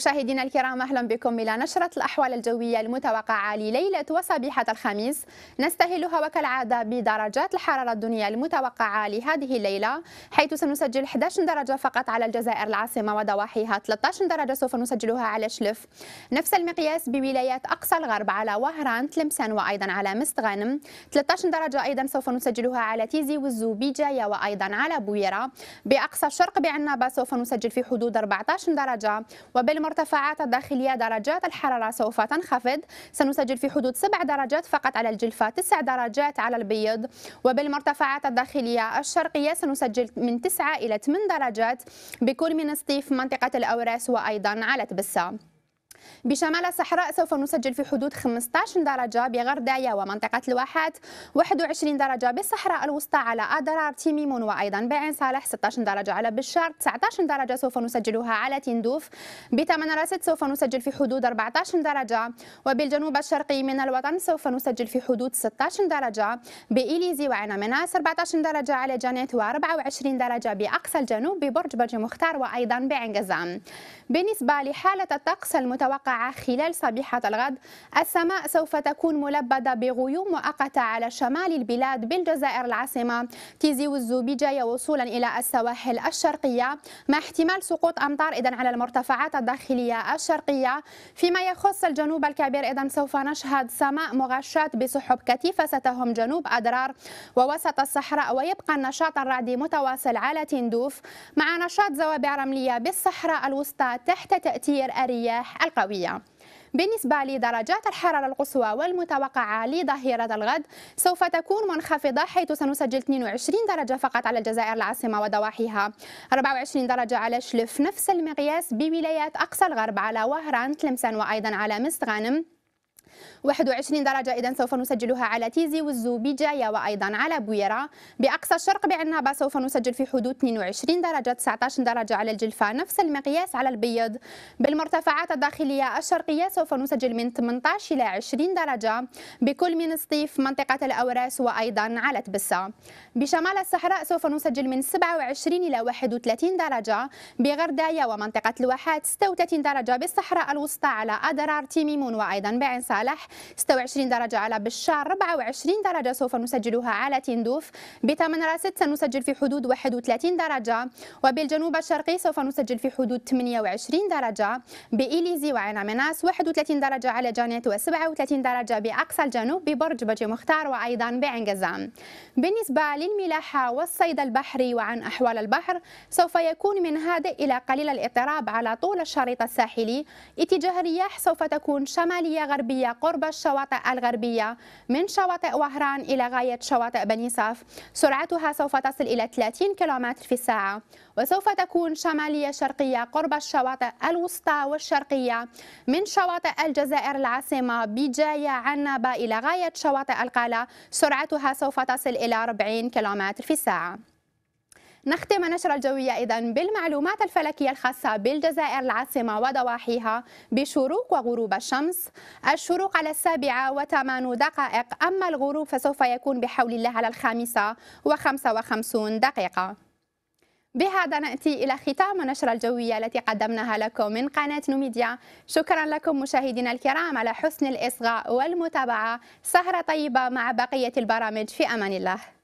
مشاهدينا الكرام أهلا بكم إلى نشرة الأحوال الجوية المتوقعة لليلة وصبيحة الخميس. نستهلها وكالعادة بدرجات الحرارة الدنيا المتوقعة لهذه الليلة حيث سنسجل 11 درجة فقط على الجزائر العاصمة وضواحيها 13 درجة سوف نسجلها على شلف. نفس المقياس بولايات أقصى الغرب على وهران تلمسان وأيضا على مستغانم 13 درجة أيضا سوف نسجلها على تيزي والزوبيجايا وأيضا على بويرة. بأقصى الشرق بعنابة سوف نسجل في حدود 14 درجة. وبال المرتفعات الداخلية درجات الحرارة سوف تنخفض. سنسجل في حدود 7 درجات فقط على الجلفة 9 درجات على البيض. وبالمرتفعات الداخلية الشرقية سنسجل من 9 إلى 8 درجات بكل من سطيف منطقة الأوراس وأيضا على تبسة. بشمال الصحراء سوف نسجل في حدود 15 درجة بغردايا ومنطقة الواحات 21 درجة بالصحراء الوسطى على أدرار تيميمون وأيضا بعين صالح 16 درجة على بشار 19 درجة سوف نسجلها على تندوف. بتمن راست سوف نسجل في حدود 14 درجة وبالجنوب الشرقي من الوطن سوف نسجل في حدود 16 درجة بإليزي وعنا مناس 14 درجة على جانيت و24 درجة بأقصى الجنوب ببرج برج مختار وأيضا بعين قزام. بالنسبة لحالة الطقس المتوقع خلال صبيحة الغد. السماء سوف تكون ملبدة بغيوم مؤقتة على شمال البلاد بالجزائر العاصمة. تيزي والزوبيجة وصولا إلى السواحل الشرقية. مع احتمال سقوط أمطار إذا على المرتفعات الداخلية الشرقية. فيما يخص الجنوب الكبير إذا سوف نشهد سماء مغشاة بسحب كثيفة. ستهم جنوب أدرار. ووسط الصحراء ويبقى النشاط الرعدي متواصل على تندوف. مع نشاط زوابع رملية بالصحراء الوسطى تحت تأثير الرياح القوية الجوية بالنسبة لدرجات الحرارة القصوى والمتوقعة لظهيرة الغد سوف تكون منخفضة حيث سنسجل 22 درجة فقط على الجزائر العاصمة وضواحيها. 24 درجة على شلف نفس المقياس بولايات أقصى الغرب على وهران تلمسان وأيضا على مستغانم. 21 درجة. إذا سوف نسجلها على تيزي والزوبيجايا وأيضا على بويرة بأقصى الشرق بعنابة سوف نسجل في حدود 22 درجة. 19 درجة على الجلفة. نفس المقياس على البيض. بالمرتفعات الداخلية الشرقية سوف نسجل من 18 إلى 20 درجة. بكل من سطيف منطقة الأوراس وأيضا على تبسة بشمال الصحراء سوف نسجل من 27 إلى 31 درجة. بغردايا ومنطقة الواحات 36 درجة. بالصحراء الوسطى على أدرار تيميمون وأيضا بعين صالح 26 درجة على بشار 24 درجة سوف نسجلها على تندوف. بثمن راست سنسجل في حدود 31 درجة. وبالجنوب الشرقي سوف نسجل في حدود 28 درجة. بإليزي وعين مناس 31 درجة على جانيت و37 درجة بأقصى الجنوب ببرج بجي مختار وأيضا بعين قزام بالنسبة للملاحة والصيد البحري وعن أحوال البحر سوف يكون من هادئ إلى قليل الاضطراب على طول الشريط الساحلي. اتجاه الرياح سوف تكون شمالية غربية قرب الشواطئ الغربية من شواطئ وهران إلى غاية شواطئ بني صاف. سرعتها سوف تصل إلى 30 كم في الساعة. وسوف تكون شمالية شرقية قرب الشواطئ الوسطى والشرقية من شواطئ الجزائر العاصمة بجاية عنابة إلى غاية شواطئ القالة سرعتها سوف تصل إلى 40 كم في الساعة. نختم النشرة الجوية إذا بالمعلومات الفلكية الخاصة بالجزائر العاصمة وضواحيها بشروق وغروب الشمس. الشروق على السابعة وثمان دقائق أما الغروب فسوف يكون بحول الله على الخامسة وخمسة وخمسون دقيقة. بهذا نأتي إلى ختام النشرة الجوية التي قدمناها لكم من قناة نوميديا. شكرا لكم مشاهدينا الكرام على حسن الإصغاء والمتابعة. سهرة طيبة مع بقية البرامج في أمان الله.